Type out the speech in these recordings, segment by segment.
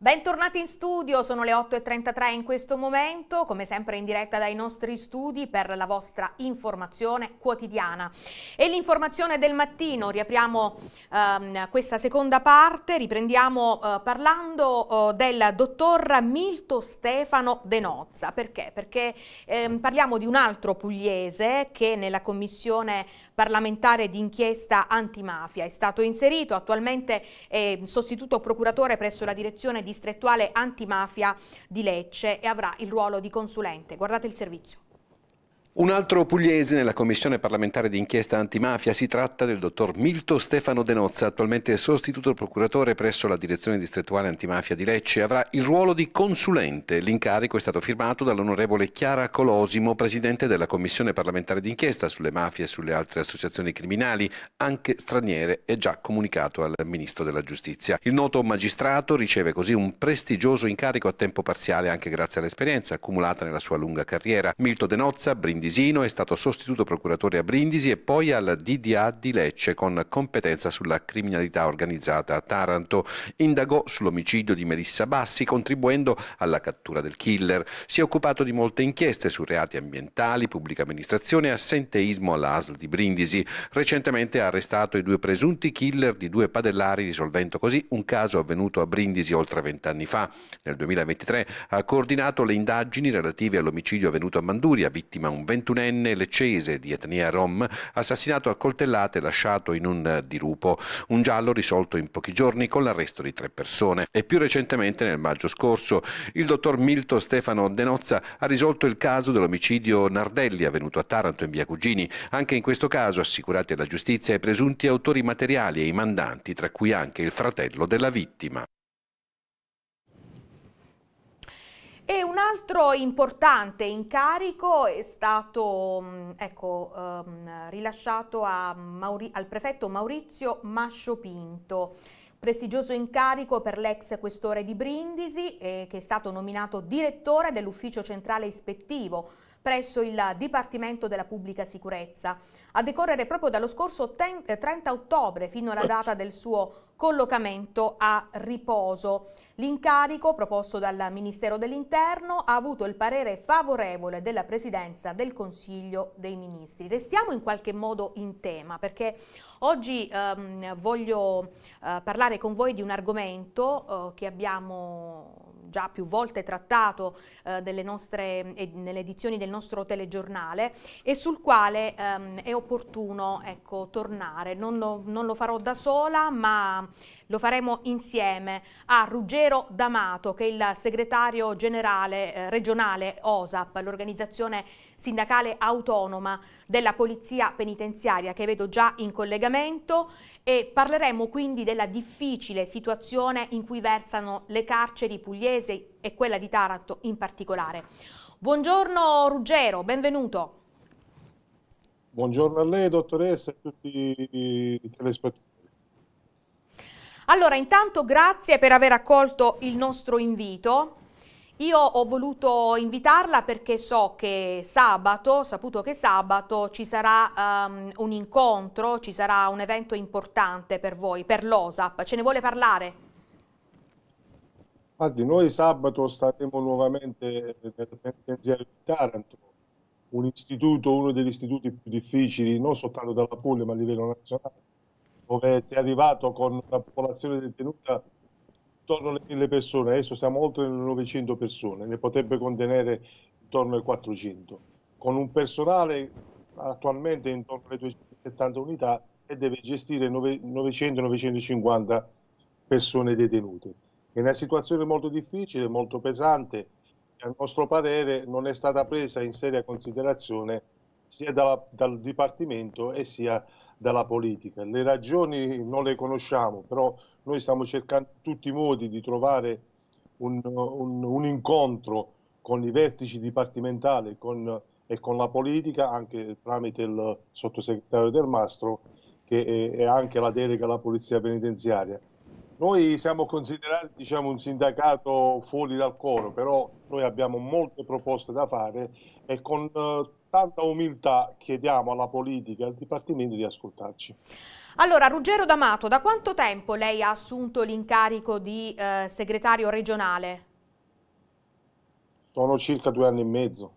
Bentornati in studio, sono le 8.33 in questo momento, come sempre in diretta dai nostri studi per la vostra informazione quotidiana. E l'informazione del mattino, riapriamo ehm, questa seconda parte, riprendiamo eh, parlando eh, del dottor Milto Stefano De Nozza. Perché? Perché ehm, parliamo di un altro pugliese che nella commissione parlamentare d'inchiesta antimafia è stato inserito, attualmente è sostituto procuratore presso la direzione distrettuale antimafia di Lecce e avrà il ruolo di consulente. Guardate il servizio. Un altro pugliese nella commissione parlamentare di inchiesta antimafia si tratta del dottor Milto Stefano De Nozza, attualmente sostituto procuratore presso la direzione distrettuale antimafia di Lecce. Avrà il ruolo di consulente. L'incarico è stato firmato dall'onorevole Chiara Colosimo, presidente della commissione parlamentare di inchiesta sulle mafie e sulle altre associazioni criminali, anche straniere, e già comunicato al ministro della giustizia. Il noto magistrato riceve così un prestigioso incarico a tempo parziale anche grazie all'esperienza accumulata nella sua lunga carriera. Milto De Nozza, Brindisi Brindisino, è stato sostituto procuratore a Brindisi e poi al DDA di Lecce con competenza sulla criminalità organizzata a Taranto. Indagò sull'omicidio di Melissa Bassi contribuendo alla cattura del killer. Si è occupato di molte inchieste su reati ambientali, pubblica amministrazione e assenteismo all'ASL di Brindisi. Recentemente ha arrestato i due presunti killer di due padellari risolvendo così un caso avvenuto a Brindisi oltre vent'anni fa. Nel 2023 ha coordinato le indagini relative all'omicidio avvenuto a Manduria, vittima un 21enne leccese di etnia rom, assassinato a coltellate e lasciato in un dirupo, un giallo risolto in pochi giorni con l'arresto di tre persone. E più recentemente, nel maggio scorso, il dottor Milto Stefano Denozza ha risolto il caso dell'omicidio Nardelli avvenuto a Taranto in via Cugini. Anche in questo caso assicurati alla giustizia i presunti autori materiali e i mandanti, tra cui anche il fratello della vittima. E un altro importante incarico è stato mm, ecco, um, rilasciato al prefetto Maurizio Mascio Pinto prestigioso incarico per l'ex questore di Brindisi eh, che è stato nominato direttore dell'ufficio centrale ispettivo presso il Dipartimento della Pubblica Sicurezza, a decorrere proprio dallo scorso 30 eh, ottobre fino alla data del suo collocamento a riposo. L'incarico proposto dal Ministero dell'Interno ha avuto il parere favorevole della Presidenza del Consiglio dei Ministri. Restiamo in qualche modo in tema perché oggi ehm, voglio eh, parlare con voi di un argomento eh, che abbiamo già più volte trattato eh, nostre, eh, nelle edizioni del nostro telegiornale e sul quale ehm, è opportuno ecco, tornare. Non lo, non lo farò da sola ma lo faremo insieme a Ruggero D'Amato che è il segretario generale eh, regionale OSAP, l'organizzazione sindacale autonoma della Polizia Penitenziaria che vedo già in collegamento e parleremo quindi della difficile situazione in cui versano le carceri pugliesi e quella di Taranto in particolare. Buongiorno Ruggero, benvenuto. Buongiorno a lei dottoressa e a tutti i telespettatori. Allora, intanto grazie per aver accolto il nostro invito. Io ho voluto invitarla perché so che sabato, saputo che sabato ci sarà um, un incontro, ci sarà un evento importante per voi, per l'OSAP. Ce ne vuole parlare? Guardi, noi sabato staremo nuovamente nel penitenziario di Taranto, un istituto, uno degli istituti più difficili, non soltanto dalla Puglia ma a livello nazionale dove si è arrivato con una popolazione detenuta intorno alle mille persone, adesso siamo oltre le 900 persone, ne potrebbe contenere intorno ai 400, con un personale attualmente intorno alle 270 unità e deve gestire 900-950 persone detenute. È una situazione molto difficile, molto pesante, che a nostro parere non è stata presa in seria considerazione sia dalla, dal Dipartimento e sia dalla politica. Le ragioni non le conosciamo, però noi stiamo cercando tutti i modi di trovare un, un, un incontro con i vertici dipartimentali con, e con la politica, anche tramite il sottosegretario Del Mastro, che è, è anche la delega alla polizia penitenziaria. Noi siamo considerati diciamo, un sindacato fuori dal coro, però noi abbiamo molte proposte da fare e con uh, tanta umiltà chiediamo alla politica e al Dipartimento di ascoltarci. Allora, Ruggero D'Amato, da quanto tempo lei ha assunto l'incarico di eh, segretario regionale? Sono circa due anni e mezzo.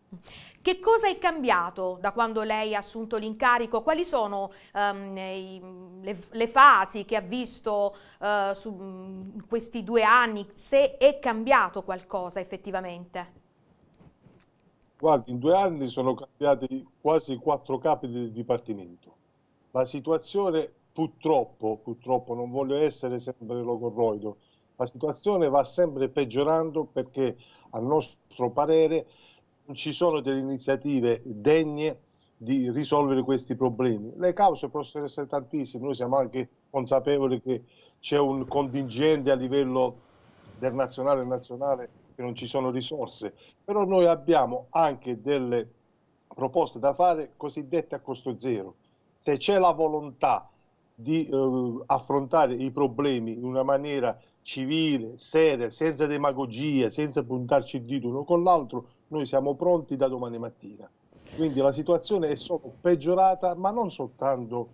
Che cosa è cambiato da quando lei ha assunto l'incarico? Quali sono um, i, le, le, fasi che ha visto uh, su in questi due anni? Se è cambiato qualcosa effettivamente? Guardi, in due anni sono cambiati quasi quattro capi del Dipartimento. La situazione purtroppo, purtroppo non voglio essere sempre logorroido, la situazione va sempre peggiorando perché a nostro parere non ci sono delle iniziative degne di risolvere questi problemi. Le cause possono essere tantissime, noi siamo anche consapevoli che c'è un contingente a livello del nazionale e nazionale che non ci sono risorse, però noi abbiamo anche delle proposte da fare cosiddette a costo zero. Se c'è la volontà di eh, affrontare i problemi in una maniera civile, seria, senza demagogia, senza puntarci il dito uno con l'altro, noi siamo pronti da domani mattina. Quindi la situazione è solo peggiorata, ma non soltanto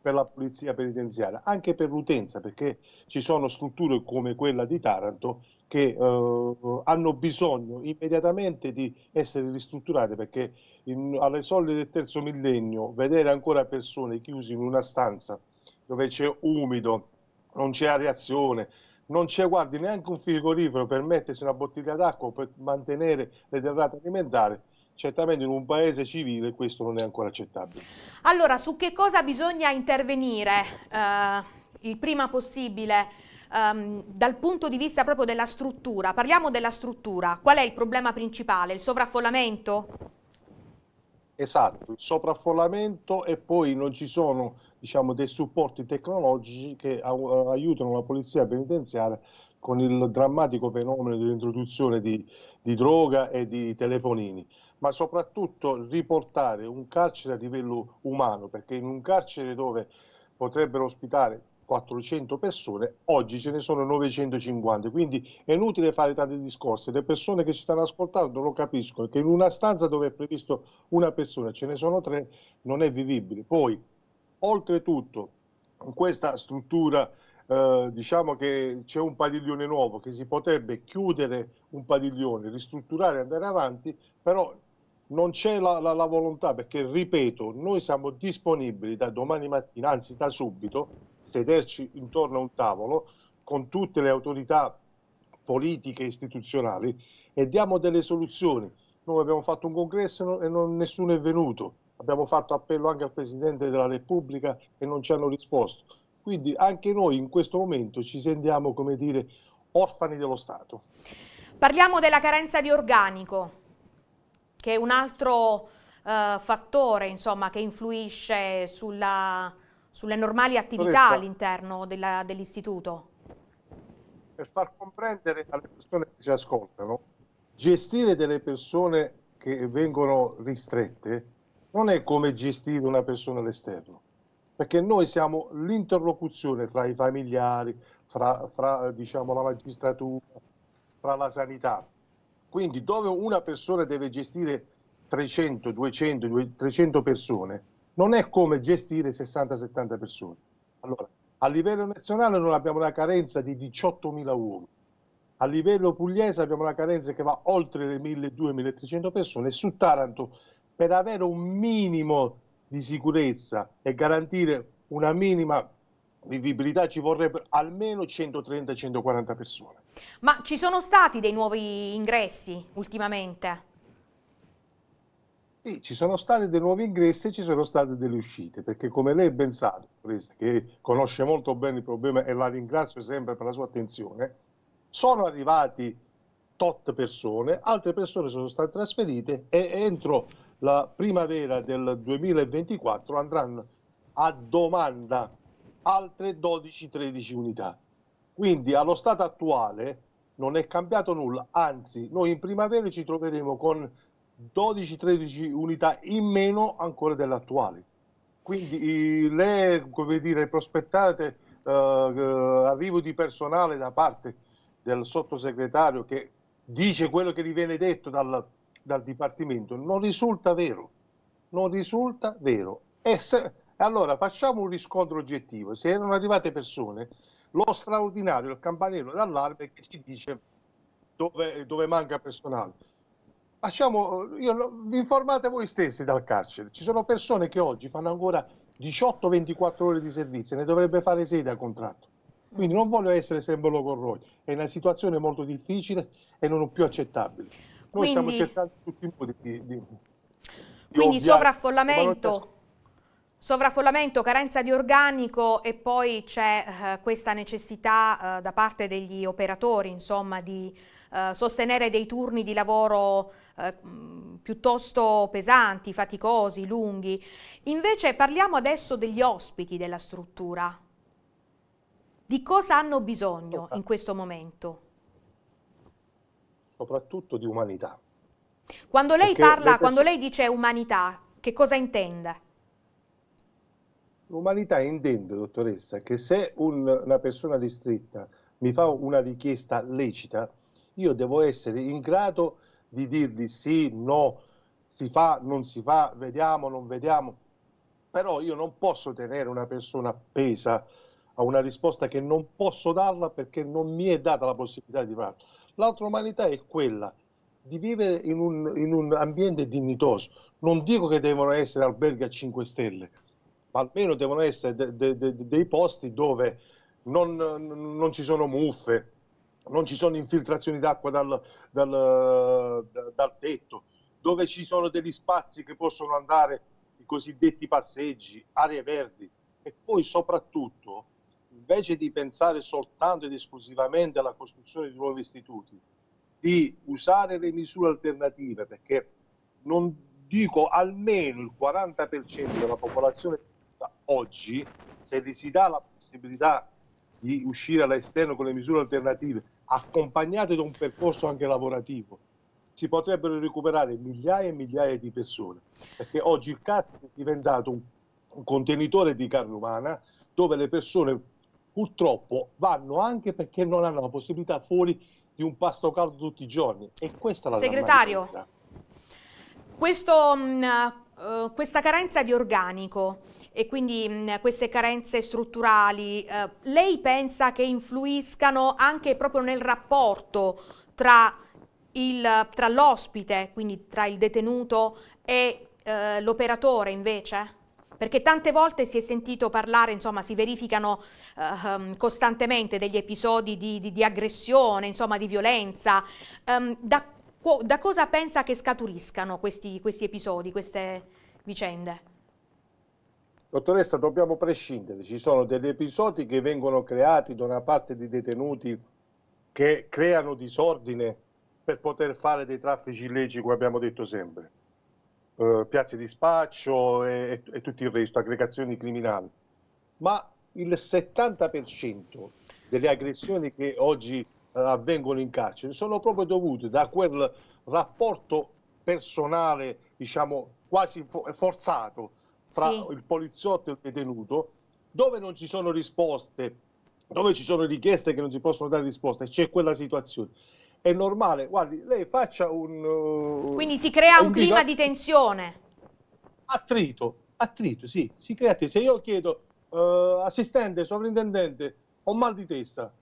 per la polizia penitenziaria, anche per l'utenza, perché ci sono strutture come quella di Taranto che eh, hanno bisogno immediatamente di essere ristrutturate perché in, alle soglie del terzo millennio vedere ancora persone chiuse in una stanza dove c'è umido, non c'è areazione, non c'è guardi neanche un frigorifero per mettersi una bottiglia d'acqua per mantenere le derrate alimentari, certamente in un paese civile questo non è ancora accettabile. Allora, su che cosa bisogna intervenire eh, il prima possibile ehm, dal punto di vista proprio della struttura? Parliamo della struttura. Qual è il problema principale? Il sovraffollamento? Esatto, il sovraffollamento e poi non ci sono diciamo, dei supporti tecnologici che aiutano la polizia penitenziaria con il drammatico fenomeno dell'introduzione di, di droga e di telefonini. Ma soprattutto riportare un carcere a livello umano, perché in un carcere dove potrebbero ospitare 400 persone, oggi ce ne sono 950, quindi è inutile fare tanti discorsi, le persone che ci stanno ascoltando lo capiscono, che in una stanza dove è previsto una persona ce ne sono tre, non è vivibile. Poi, oltretutto, in questa struttura eh, diciamo che c'è un padiglione nuovo, che si potrebbe chiudere un padiglione, ristrutturare e andare avanti, però non c'è la, la, la, volontà perché, ripeto, noi siamo disponibili da domani mattina, anzi da subito, sederci intorno a un tavolo con tutte le autorità politiche e istituzionali e diamo delle soluzioni. Noi abbiamo fatto un congresso e non, nessuno è venuto, abbiamo fatto appello anche al Presidente della Repubblica e non ci hanno risposto. Quindi anche noi in questo momento ci sentiamo, come dire, orfani dello Stato. Parliamo della carenza di organico, che è un altro eh, fattore insomma, che influisce sulla, sulle normali attività all'interno dell'istituto? Per far comprendere alle persone che ci ascoltano, gestire delle persone che vengono ristrette non è come gestire una persona all'esterno, perché noi siamo l'interlocuzione fra i familiari, fra, fra diciamo, la magistratura, fra la sanità. Quindi dove una persona deve gestire 300, 200, 300 persone, non è come gestire 60-70 persone. Allora, a livello nazionale noi abbiamo una carenza di 18.000 uomini, a livello pugliese abbiamo una carenza che va oltre le 1.200-1.300 persone e su Taranto per avere un minimo di sicurezza e garantire una minima vivibilità ci vorrebbero almeno 130-140 persone. Ma ci sono stati dei nuovi ingressi ultimamente? Sì, ci sono stati dei nuovi ingressi e ci sono state delle uscite, perché come lei ben sa, che conosce molto bene il problema e la ringrazio sempre per la sua attenzione, sono arrivati tot persone, altre persone sono state trasferite e entro la primavera del 2024 andranno a domanda altre 12-13 unità. Quindi allo stato attuale non è cambiato nulla, anzi noi in primavera ci troveremo con 12-13 unità in meno ancora delle attuali. Quindi le come dire, prospettate uh, arrivo di personale da parte del sottosegretario che dice quello che gli viene detto dal, dal Dipartimento non risulta vero. non risulta vero. Se, allora facciamo un riscontro oggettivo. Se erano arrivate persone, lo straordinario, il campanello d'allarme che ci dice dove, dove manca personale. Facciamo, io, informate voi stessi dal carcere. Ci sono persone che oggi fanno ancora 18-24 ore di servizio, ne dovrebbe fare 6 da contratto. Quindi non voglio essere sempre con è una situazione molto difficile e non più accettabile. Noi Quindi... stiamo cercando tutti i modi di, di, di Quindi sovraffollamento Sovraffollamento, carenza di organico e poi c'è eh, questa necessità eh, da parte degli operatori insomma, di eh, sostenere dei turni di lavoro eh, piuttosto pesanti, faticosi, lunghi. Invece parliamo adesso degli ospiti della struttura. Di cosa hanno bisogno in questo momento? Soprattutto di umanità. Quando lei parla, quando lei dice umanità, che cosa intende? L'umanità intende, dottoressa, che se un, una persona ristretta mi fa una richiesta lecita, io devo essere in grado di dirgli sì, no, si fa, non si fa, vediamo, non vediamo. Però io non posso tenere una persona appesa a una risposta che non posso darla perché non mi è data la possibilità di farlo. L'altra umanità è quella di vivere in un, in un ambiente dignitoso. Non dico che devono essere alberghi a 5 stelle, almeno devono essere de, de, de, dei posti dove non, non, ci sono muffe, non ci sono infiltrazioni d'acqua dal, dal, dal, tetto, dove ci sono degli spazi che possono andare i cosiddetti passeggi, aree verdi. E poi soprattutto invece di pensare soltanto ed esclusivamente alla costruzione di nuovi istituti, di usare le misure alternative perché non dico almeno il 40% della popolazione oggi, se gli si dà la possibilità di uscire all'esterno con le misure alternative, accompagnate da un percorso anche lavorativo, si potrebbero recuperare migliaia e migliaia di persone, perché oggi il carcere è diventato un, un contenitore di carne umana dove le persone purtroppo vanno anche perché non hanno la possibilità fuori di un pasto caldo tutti i giorni. E questa è la Segretario, questo, mh, uh, questa carenza di organico e quindi mh, queste carenze strutturali, eh, lei pensa che influiscano anche proprio nel rapporto tra, l'ospite, quindi tra il detenuto e eh, l'operatore invece? Perché tante volte si è sentito parlare, insomma, si verificano uh, costantemente degli episodi di, di, di aggressione, insomma, di violenza. Um, da, da, cosa pensa che scaturiscano questi, questi episodi, queste vicende? Dottoressa, dobbiamo prescindere, ci sono degli episodi che vengono creati da una parte di detenuti che creano disordine per poter fare dei traffici illeciti, come abbiamo detto sempre, eh, piazze di spaccio e, e, tutto il resto, aggregazioni criminali. Ma il 70% delle aggressioni che oggi eh, avvengono in carcere sono proprio dovute da quel rapporto personale, diciamo, quasi forzato fra sì. il poliziotto e il detenuto, dove non ci sono risposte, dove ci sono richieste che non si possono dare risposte, c'è quella situazione. È normale, guardi, lei faccia un... Uh, Quindi si crea un, un clima di tensione. Attrito, attrito, sì, si crea. Se io chiedo, uh, assistente, sovrintendente, ho mal di testa,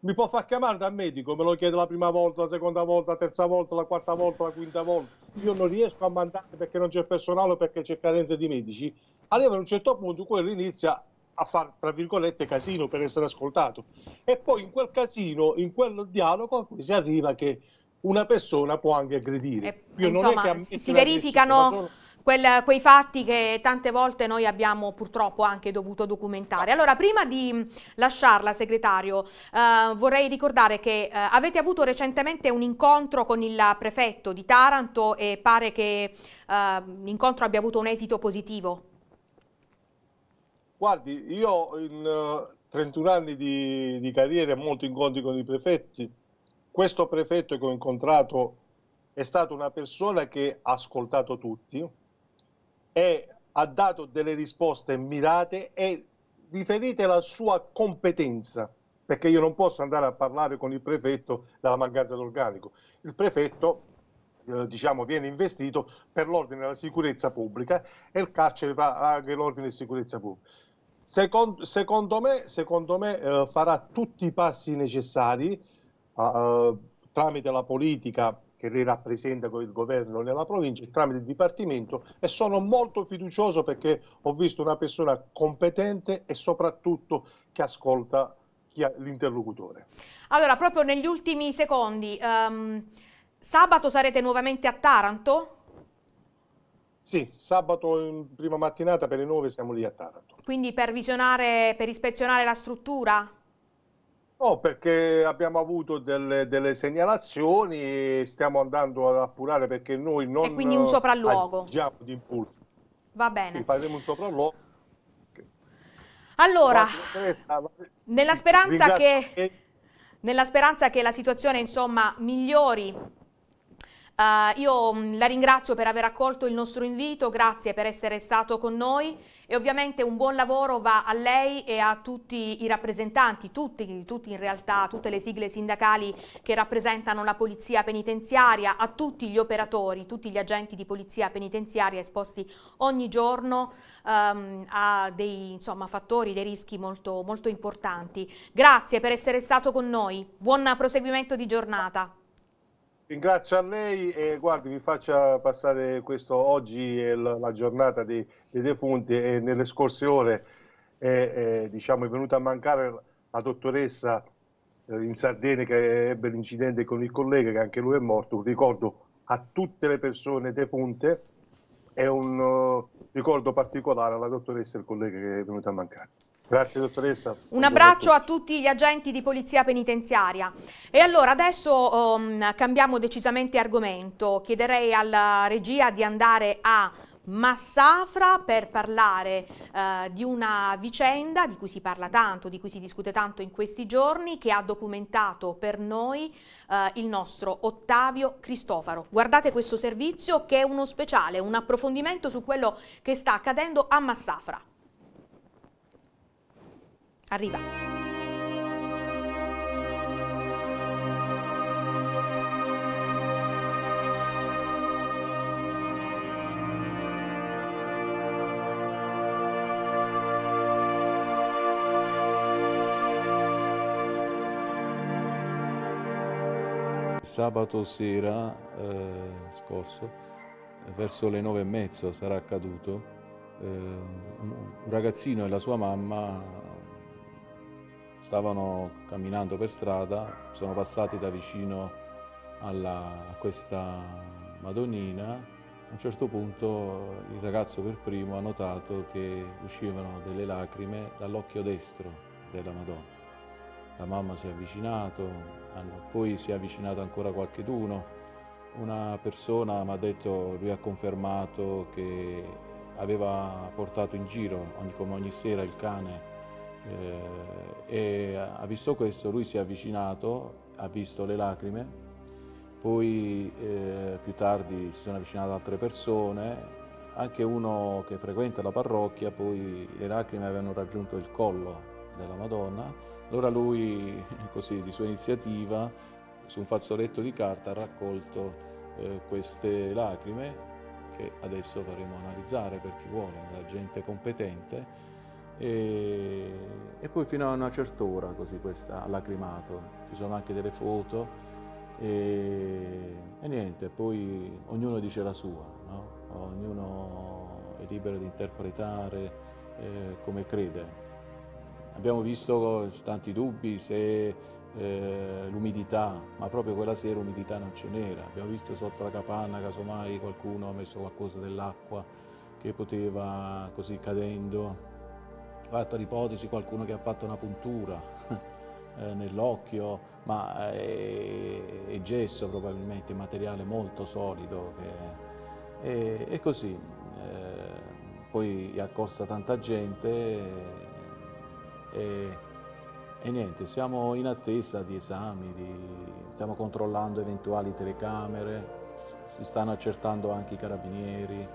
mi può far chiamare dal medico, me lo chiede la prima volta, la seconda volta, la terza volta, la quarta volta, la quinta volta. Io non riesco a mandare perché non c'è personale o perché c'è carenza di medici. Arriva a un certo punto quello inizia a fare, tra virgolette, casino per essere ascoltato. E poi in quel casino, in quel dialogo, si arriva che una persona può anche aggredire. E, insomma, si verificano quel, quei fatti che tante volte noi abbiamo purtroppo anche dovuto documentare. Allora, prima di lasciarla, segretario, eh, vorrei ricordare che eh, avete avuto recentemente un incontro con il prefetto di Taranto e pare che eh, l'incontro abbia avuto un esito positivo. Guardi, io in uh, eh, 31 anni di, di carriera e molti incontri con i prefetti, questo prefetto che ho incontrato è stata una persona che ha ascoltato tutti, e ha dato delle risposte mirate e riferite alla sua competenza, perché io non posso andare a parlare con il prefetto della mancanza d'organico. Il prefetto eh, diciamo, viene investito per l'ordine e la sicurezza pubblica e il carcere fa anche l'ordine e sicurezza pubblica. Secondo, secondo me, secondo me eh, farà tutti i passi necessari uh, tramite la politica che lei rappresenta con il governo nella provincia tramite il Dipartimento e sono molto fiducioso perché ho visto una persona competente e soprattutto che ascolta l'interlocutore. Allora, proprio negli ultimi secondi, um, sabato sarete nuovamente a Taranto? Sì, sabato in prima mattinata per le 9 siamo lì a Taranto. Quindi per visionare, per ispezionare la struttura? No, perché abbiamo avuto delle, delle, segnalazioni e stiamo andando ad appurare perché noi non e quindi un sopralluogo. agiamo di impulso. Va bene. Quindi faremo un sopralluogo. Allora, nella speranza, che, nella speranza che la situazione insomma migliori Uh, io mh, la ringrazio per aver accolto il nostro invito, grazie per essere stato con noi e ovviamente un buon lavoro va a lei e a tutti i rappresentanti, tutti, tutti in realtà, tutte le sigle sindacali che rappresentano la polizia penitenziaria, a tutti gli operatori, tutti gli agenti di polizia penitenziaria esposti ogni giorno um, a dei insomma, fattori, dei rischi molto, molto importanti. Grazie per essere stato con noi, buon proseguimento di giornata. Ringrazio a lei e guardi, vi faccia passare questo oggi è la giornata dei, dei defunti e nelle scorse ore è, è, diciamo, è venuta a mancare la dottoressa eh, in Sardegna che ebbe l'incidente con il collega che anche lui è morto. Un ricordo a tutte le persone defunte e un uh, ricordo particolare alla dottoressa e al collega che è venuto a mancare. Grazie dottoressa. Un abbraccio a tutti gli agenti di polizia penitenziaria. E allora adesso um, cambiamo decisamente argomento. Chiederei alla regia di andare a Massafra per parlare eh, di una vicenda di cui si parla tanto, di cui si discute tanto in questi giorni, che ha documentato per noi eh, il nostro Ottavio Cristofaro. Guardate questo servizio che è uno speciale, un approfondimento su quello che sta accadendo a Massafra. Arriva. Sabato sera eh, scorso, verso le nove e mezzo sarà accaduto, eh, un ragazzino e la sua mamma stavano camminando per strada, sono passati da vicino alla, a questa Madonnina, a un certo punto il ragazzo per primo ha notato che uscivano delle lacrime dall'occhio destro della Madonna. La mamma si è avvicinato, poi si è avvicinato ancora qualcheduno. Una persona mi ha detto, lui ha confermato che aveva portato in giro come ogni sera il cane e ha visto questo, lui si è avvicinato, ha visto le lacrime, poi eh, più tardi si sono avvicinate altre persone, anche uno che frequenta la parrocchia, poi le lacrime avevano raggiunto il collo della Madonna, allora lui, così di sua iniziativa, su un fazzoletto di carta ha raccolto eh, queste lacrime che adesso faremo analizzare per chi vuole, da gente competente, e, e poi fino a una certa ora così questa lacrimato, ci sono anche delle foto e, e niente, poi ognuno dice la sua, no? ognuno è libero di interpretare eh, come crede. Abbiamo visto tanti dubbi se eh, l'umidità, ma proprio quella sera l'umidità non ce n'era. Abbiamo visto sotto la capanna, casomai qualcuno ha messo qualcosa dell'acqua che poteva così cadendo fatto l'ipotesi qualcuno che ha fatto una puntura eh, nell'occhio, ma è, è, gesso probabilmente, materiale molto solido. Che, e, così, eh, poi è accorsa tanta gente e, e, niente, siamo in attesa di esami, di, stiamo controllando eventuali telecamere, si stanno accertando anche i carabinieri,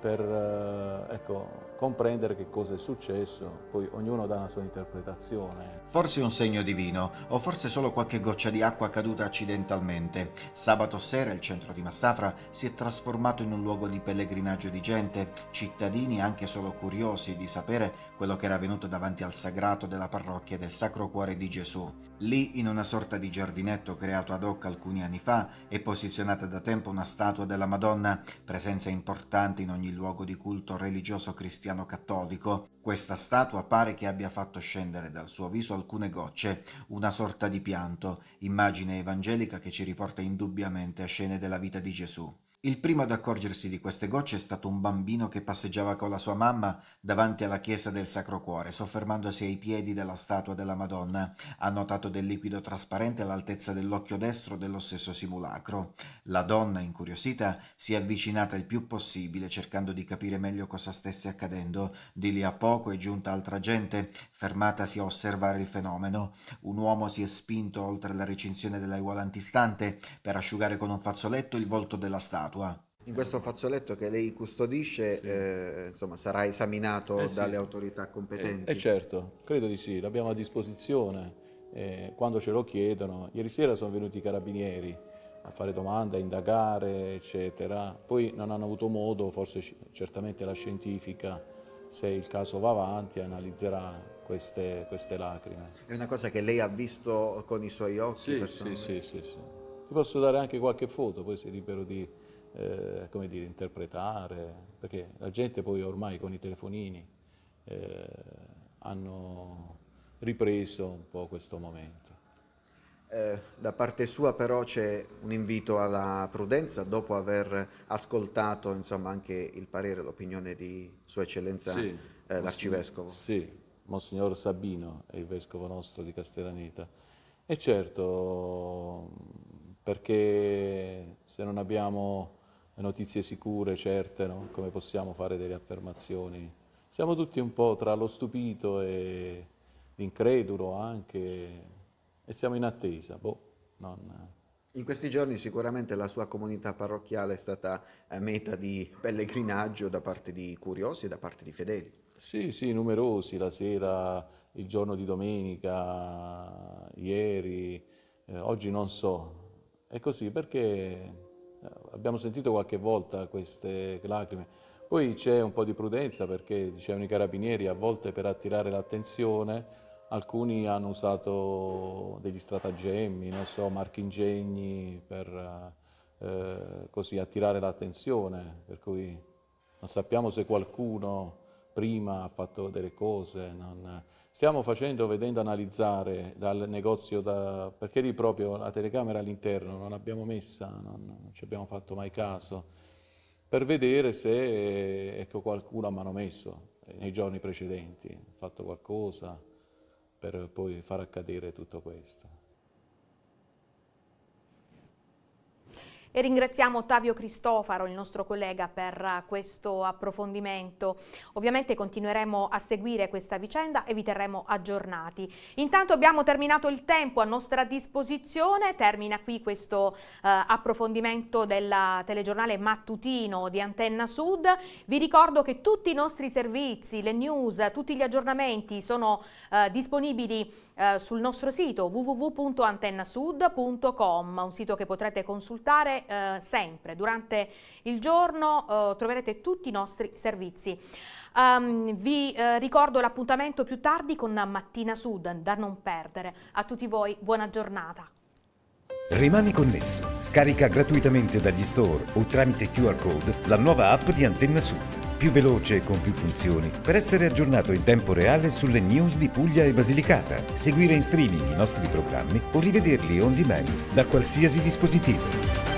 per eh, ecco, comprendere che cosa è successo, poi ognuno dà una sua interpretazione. Forse un segno divino, o forse solo qualche goccia di acqua caduta accidentalmente. Sabato sera il centro di Massafra si è trasformato in un luogo di pellegrinaggio di gente, cittadini anche solo curiosi di sapere quello che era avvenuto davanti al sagrato della parrocchia del Sacro Cuore di Gesù. Lì, in una sorta di giardinetto creato ad hoc alcuni anni fa, è posizionata da tempo una statua della Madonna, presenza importante in ogni luogo di culto religioso cristiano cattolico, questa statua pare che abbia fatto scendere dal suo viso alcune gocce, una sorta di pianto, immagine evangelica che ci riporta indubbiamente a scene della vita di Gesù. Il primo ad accorgersi di queste gocce è stato un bambino che passeggiava con la sua mamma davanti alla chiesa del Sacro Cuore, soffermandosi ai piedi della statua della Madonna. Ha notato del liquido trasparente all'altezza dell'occhio destro dello stesso simulacro. La donna, incuriosita, si è avvicinata il più possibile, cercando di capire meglio cosa stesse accadendo. Di lì a poco è giunta altra gente, fermatasi a osservare il fenomeno. Un uomo si è spinto oltre la recinzione dell'aiuola antistante per asciugare con un fazzoletto il volto della statua statua. In questo fazzoletto che lei custodisce, sì. eh, insomma, sarà esaminato eh dalle autorità competenti? Eh, eh, certo, credo di sì, l'abbiamo a disposizione eh, quando ce lo chiedono. Ieri sera sono venuti i carabinieri a fare domande, a indagare, eccetera. Poi non hanno avuto modo, forse certamente la scientifica, se il caso va avanti, analizzerà queste, queste lacrime. È una cosa che lei ha visto con i suoi occhi? Sì, sì, sì, sì, sì. Ti posso dare anche qualche foto, poi sei libero di eh, come dire, interpretare, perché la gente poi ormai con i telefonini eh, hanno ripreso un po' questo momento. Eh, da parte sua però c'è un invito alla prudenza dopo aver ascoltato insomma, anche il parere l'opinione di Sua Eccellenza sì, eh, l'Arcivescovo. Sì, Monsignor Sabino è il Vescovo nostro di Castellaneta. E certo, perché se non abbiamo notizie sicure, certe, no? come possiamo fare delle affermazioni. Siamo tutti un po' tra lo stupito e l'incredulo anche, e siamo in attesa. Boh, non... In questi giorni sicuramente la sua comunità parrocchiale è stata eh, meta di pellegrinaggio da parte di curiosi e da parte di fedeli. Sì, sì, numerosi, la sera, il giorno di domenica, ieri, eh, oggi non so. È così perché abbiamo sentito qualche volta queste lacrime. Poi c'è un po' di prudenza perché, dicevano i carabinieri, a volte per attirare l'attenzione alcuni hanno usato degli stratagemmi, non so, marchingegni per eh, così attirare l'attenzione, per cui non sappiamo se qualcuno prima ha fatto delle cose. Non... Stiamo facendo, vedendo analizzare dal negozio, da... perché lì proprio la telecamera all'interno non l'abbiamo messa, non, non, ci abbiamo fatto mai caso, per vedere se ecco, qualcuno ha manomesso nei giorni precedenti, ha fatto qualcosa per poi far accadere tutto questo. E ringraziamo Ottavio Cristofaro, il nostro collega, per questo approfondimento. Ovviamente continueremo a seguire questa vicenda e vi terremo aggiornati. Intanto abbiamo terminato il tempo a nostra disposizione, termina qui questo eh, approfondimento del telegiornale mattutino di Antenna Sud. Vi ricordo che tutti i nostri servizi, le news, tutti gli aggiornamenti sono eh, disponibili eh, sul nostro sito www.antennasud.com, un sito che potrete consultare eh, sempre. Durante il giorno eh, troverete tutti i nostri servizi. Um, vi eh, ricordo l'appuntamento più tardi con Mattina Sud, da non perdere. A tutti voi buona giornata. Rimani connesso. Scarica gratuitamente dagli store o tramite QR code la nuova app di Antenna Sud più veloce e con più funzioni per essere aggiornato in tempo reale sulle news di Puglia e Basilicata, seguire in streaming i nostri programmi o rivederli on demand da qualsiasi dispositivo.